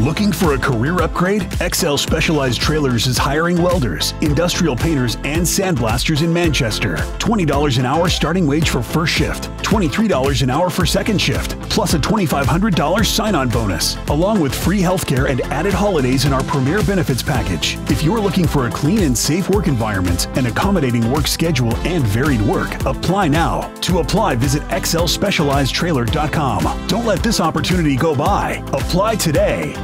Looking for a career upgrade? XL Specialized Trailers is hiring welders, industrial painters, and sandblasters in Manchester. $20 an hour starting wage for first shift, $23 an hour for second shift, plus a $2,500 sign on bonus, along with free healthcare and added holidays in our premier benefits package. If you're looking for a clean and safe work environment, an accommodating work schedule, and varied work, apply now. To apply, visit xlspecializedtrailer.com. Don't let this opportunity go by. Apply today.